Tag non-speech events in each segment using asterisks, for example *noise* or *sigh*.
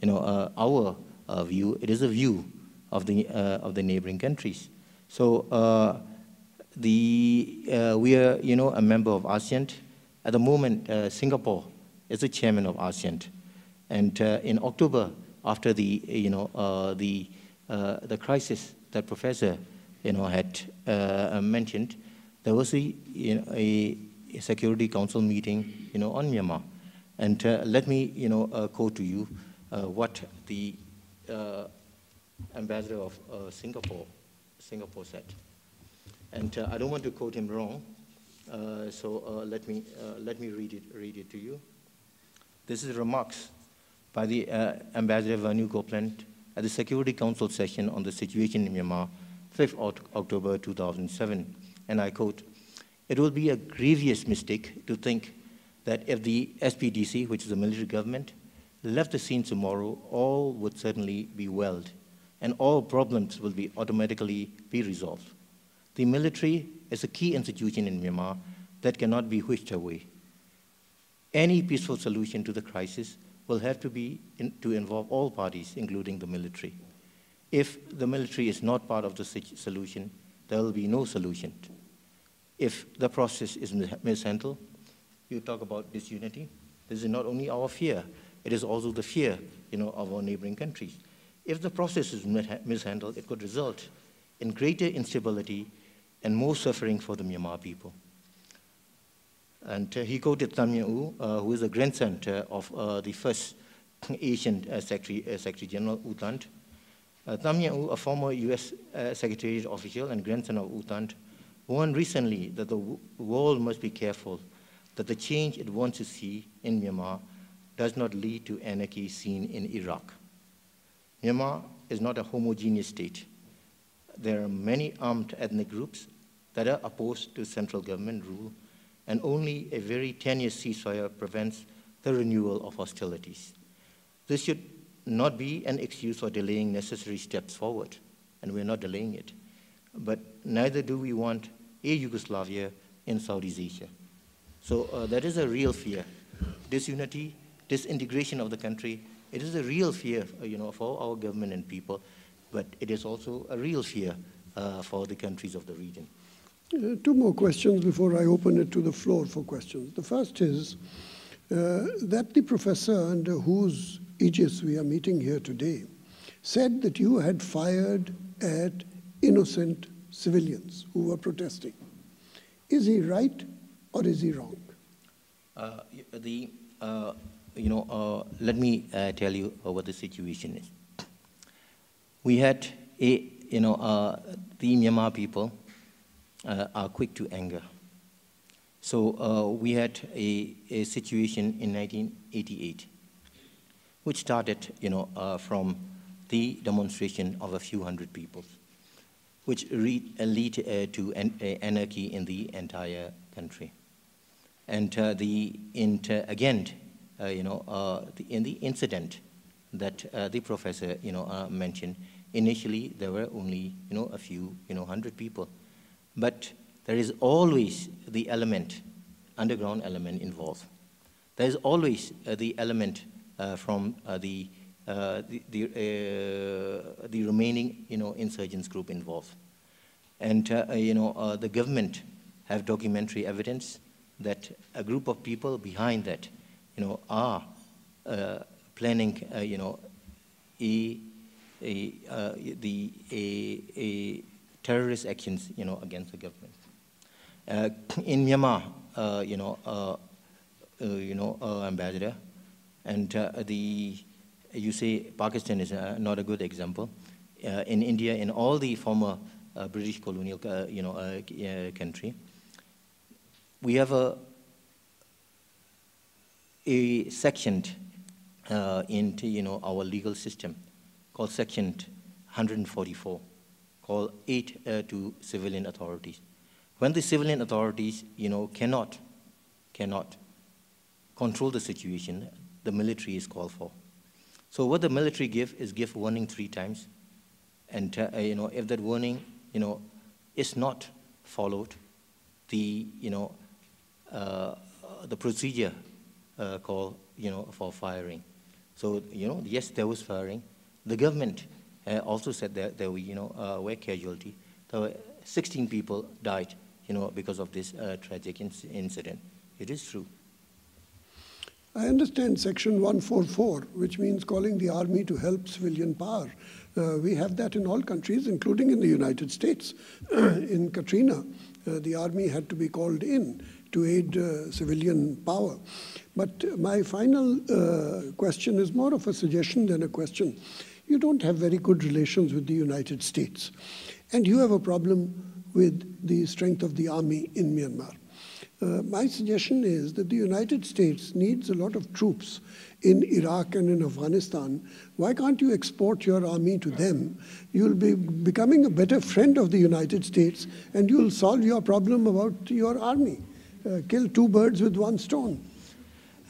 you know, uh, our uh, view. It is a view of the, uh, of the neighboring countries. So uh, the, uh, we are, you know, a member of ASEAN. At the moment, Singapore is the chairman of ASEAN. And in October, after the, you know, the, the crisis that Professor, you know, had mentioned, there was a, you know, a, Security Council meeting, you know, on Myanmar. And uh, let me, you know, uh, quote to you what the uh, ambassador of uh, Singapore, Singapore said. And uh, I don't want to quote him wrong, so let me let me read it read it to you. This is remarks by the ambassador Vanu Gopala Menon at the Security Council session on the situation in Myanmar, 5th October 2007. And I quote, it will be a grievous mistake to think that if the SPDC, which is the military government, left the scene tomorrow, all would certainly be welled, and all problems will be automatically be resolved. The military is a key institution in Myanmar that cannot be whisked away. Any peaceful solution to the crisis will have to be in, to involve all parties, including the military. If the military is not part of the solution, there will be no solution. If the process is mishandled, you talk about disunity. This is not only our fear, it is also the fear you know, of our neighboring countries. If the process is mishandled, it could result in greater instability and more suffering for the Myanmar people. And uh, he quoted Thant uh, who is a grandson uh, of uh, the first *coughs* Asian uh, Secretary, uh, Secretary General U Thant. Uh, Thant a former U.N. Secretariat official and grandson of U Thant, warned recently that the world must be careful that the change it wants to see in Myanmar does not lead to anarchy seen in Iraq. Myanmar is not a homogeneous state. There are many armed ethnic groups that are opposed to central government rule, and only a very tenuous ceasefire prevents the renewal of hostilities. This should not be an excuse for delaying necessary steps forward, and we're not delaying it. But neither do we want a Yugoslavia in Southeast Asia. So uh, that is a real fear. Disunity disintegration of the country. It is a real fear, uh, you know, for our government and people, but it is also a real fear uh, for the countries of the region. Uh, two more questions before I open it to the floor for questions. The first is uh, that the professor under whose aegis we are meeting here today said that you had fired at innocent civilians who were protesting. Is he right or is he wrong? Uh, the uh, you know, uh, let me uh, tell you uh, what the situation is. We had a, you know, uh, the Myanmar people uh, are quick to anger. So uh, we had a, a, situation in 1988, which started, you know, from the demonstration of a few hundred people, which lead, lead to an, anarchy in the entire country. And the, inter, again, uh, you know, uh, the, in the incident that uh, the professor, you know, mentioned, initially there were only, you know, a few, you know, hundred people. But there is always the element, underground element involved. There is always the element from the uh, the, the, uh, the, remaining, you know, insurgents group involved. And, uh, you know, the government have documentary evidence that a group of people behind that you know, are uh, planning, uh, you know, a, a, uh, the, a, a terrorist actions, you know, against the government. Uh, in Myanmar, uh, you know, uh, you know, ambassador, and the, you say Pakistan is not a good example. in India, in all the former British colonial, you know, country, we have a a section uh, into you know our legal system called Section 144, called aid uh, to civilian authorities. When the civilian authorities you know cannot cannot control the situation, the military is called for. So what the military give is give warning three times, and uh, you know if that warning you know is not followed, the you know uh, the procedure uh, call, you know, for firing. So, you know, yes, there was firing. The government uh, also said that there were, you know, uh, were casualty. There were 16 people died, you know, because of this uh, tragic inc incident. It is true. I understand Section 144, which means calling the army to help civilian power. Uh, we have that in all countries, including in the United States. *clears throat* in Katrina, uh, the army had to be called in to aid uh, civilian power. But my final uh, question is more of a suggestion than a question. You don't have very good relations with the United States, and you have a problem with the strength of the army in Myanmar. Uh, my suggestion is that the United States needs a lot of troops in Iraq and in Afghanistan. Why can't you export your army to them? You'll be becoming a better friend of the United States and you'll solve your problem about your army. Uh, kill two birds with one stone.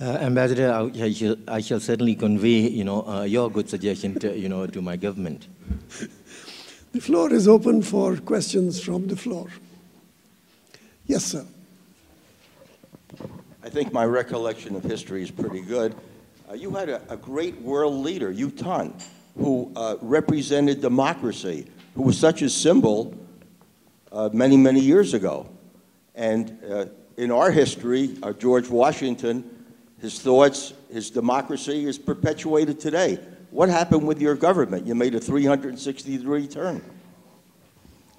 Uh, Ambassador, I, I, shall, I, shall, certainly convey, you know, uh, your good suggestion, to, you know, to my government. *laughs* the floor is open for questions from the floor. Yes, sir. I think my recollection of history is pretty good. Uh, you had a, a, great world leader, U Thant, who uh, represented democracy, who was such a symbol uh, many, many years ago. And uh, in our history, uh, George Washington, his thoughts, his democracy is perpetuated today. What happened with your government? You made a 360 degree turn.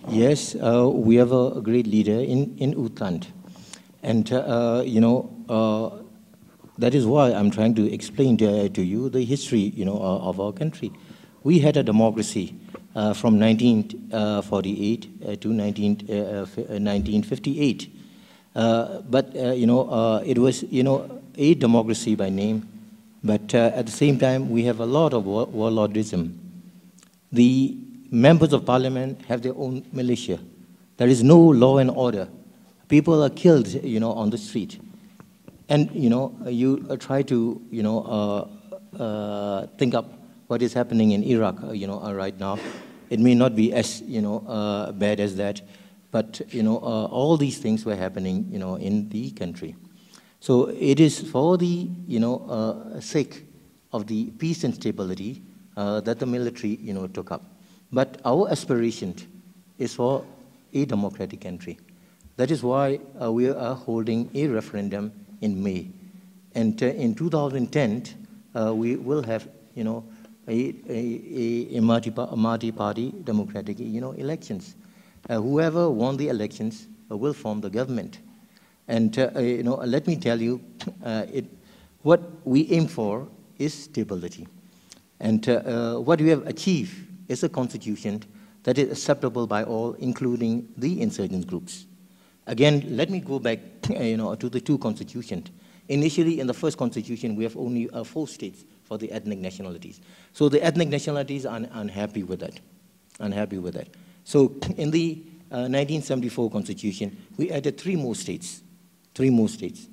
Yes, uh, we have a, great leader in, in U Thant. And, uh, you know, uh, that is why I'm trying to explain to, to you the history, you know, uh, of our country. We had a democracy uh, from 1948 uh, to 19, 1958. But, you know, it was, you know, a democracy by name, but at the same time, we have a lot of war warlordism. The members of parliament have their own militia. There is no law and order people are killed, you know, on the street. And, you know, you uh, try to, you know, uh, uh, think up what is happening in Iraq, uh, you know, uh, right now. It may not be as, you know, uh, bad as that, but, you know, all these things were happening, you know, in the country. So it is for the, you know, sake of the peace and stability that the military, you know, took up. But our aspiration is for a democratic country. That is why uh, we are holding a referendum in May. And uh, in 2010, uh, we will have, you know, a, a, a, multi-party democratic, you know, elections. Uh, whoever won the elections uh, will form the government. And, uh, you know, let me tell you, *clears throat* it, what we aim for is stability. And what we have achieved is a constitution that is acceptable by all, including the insurgent groups. Again, let me go back *clears throat* you know, to the two constitutions. Initially, in the first constitution, we have only uh, four states for the ethnic nationalities. So the ethnic nationalities are unhappy with that, unhappy with that. So *clears throat* in the uh, 1974 constitution, we added three more states, three more states.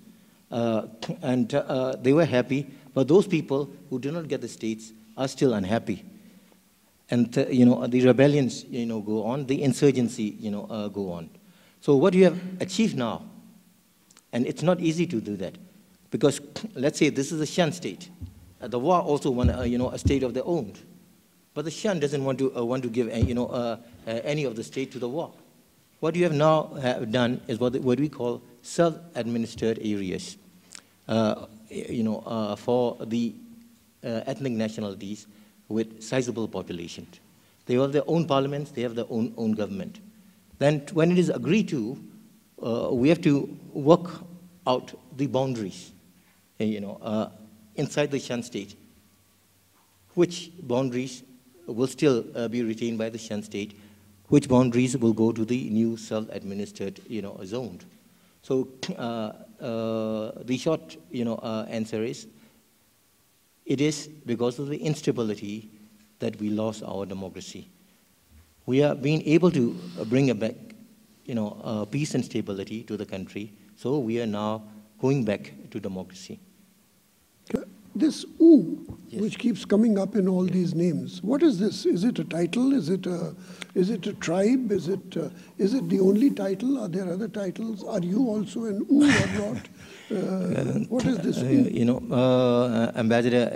Uh, *clears throat* and uh, they were happy, but those people who did not get the states are still unhappy. And, uh, you know, the rebellions, you know, go on, the insurgency, you know, uh, go on. So what you have achieved now, and it's not easy to do that, because *clears throat* let's say this is a Shan state. Uh, the Wa also uh, you know, a state of their own. But the Shan doesn't want to, uh, want to give uh, you know, uh, uh, any of the state to the Wa. What you have now have done is what, what we call self-administered areas you know, for the ethnic nationalities with sizable population. They have their own parliaments, they have their own, own government. Then when it is agreed to, uh, we have to work out the boundaries, uh, you know, uh, inside the Shan state. Which boundaries will still uh, be retained by the Shan state? Which boundaries will go to the new self-administered, you know, zone? So *clears throat* uh, uh, the short, you know, answer is, it is because of the instability that we lost our democracy we are being able to bring back, you know, uh, peace and stability to the country. So we are now going back to democracy. This U, which keeps coming up in all these names, what is this? Is it a title? Is it a, is it a tribe? Is it, uh, is it the only title? Are there other titles? Are you also an U or *laughs* not? Uh, what is this Uh, you know, uh, Ambassador,